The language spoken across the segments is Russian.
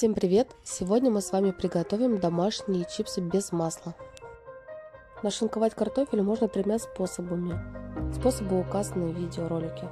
Всем привет! Сегодня мы с вами приготовим домашние чипсы без масла. Нашинковать картофель можно тремя способами. Способы указаны в видеоролике.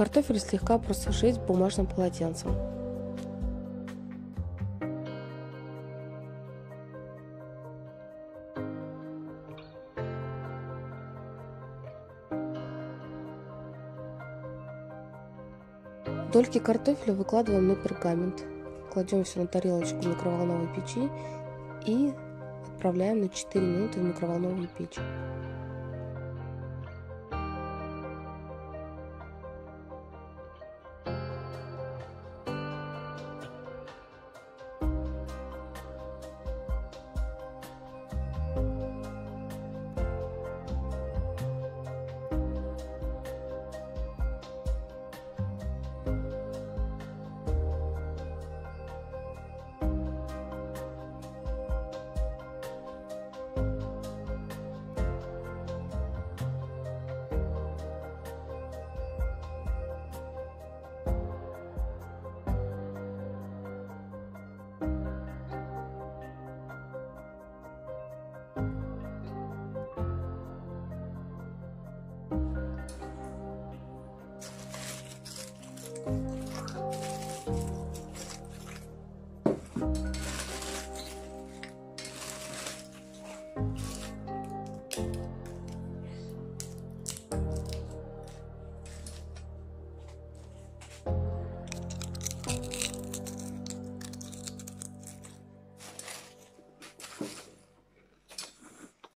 Картофель слегка просушить бумажным полотенцем. Дольки картофеля выкладываем на пергамент. Кладем все на тарелочку микроволновой печи и отправляем на 4 минуты в микроволновую печь. Thank